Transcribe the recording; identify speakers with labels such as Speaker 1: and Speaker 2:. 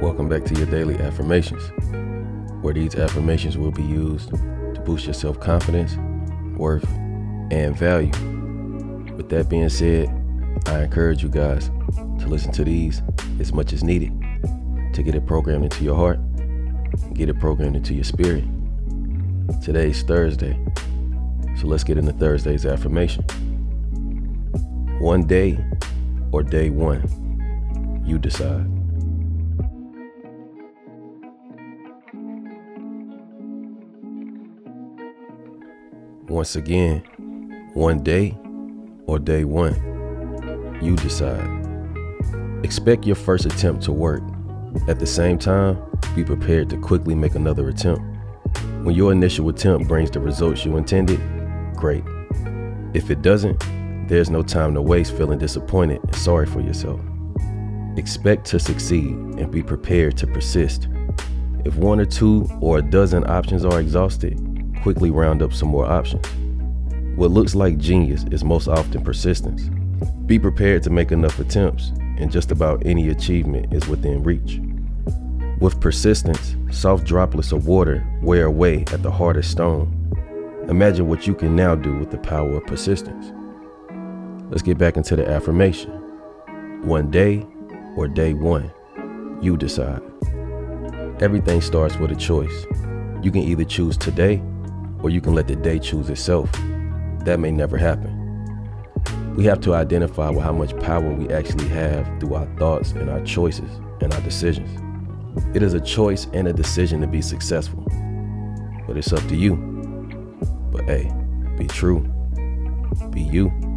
Speaker 1: Welcome back to your daily affirmations, where these affirmations will be used to boost your self confidence, worth, and value. With that being said, I encourage you guys to listen to these as much as needed to get it programmed into your heart, get it programmed into your spirit. Today's Thursday, so let's get into Thursday's affirmation. One day or day one, you decide. Once again, one day or day one, you decide. Expect your first attempt to work. At the same time, be prepared to quickly make another attempt. When your initial attempt brings the results you intended, great. If it doesn't, there's no time to waste feeling disappointed and sorry for yourself. Expect to succeed and be prepared to persist. If one or two or a dozen options are exhausted, quickly round up some more options. What looks like genius is most often persistence. Be prepared to make enough attempts, and just about any achievement is within reach. With persistence, soft droplets of water wear away at the hardest stone. Imagine what you can now do with the power of persistence. Let's get back into the affirmation. One day or day one, you decide. Everything starts with a choice. You can either choose today or you can let the day choose itself. That may never happen. We have to identify with how much power we actually have through our thoughts and our choices and our decisions. It is a choice and a decision to be successful, but it's up to you. But hey, be true, be you.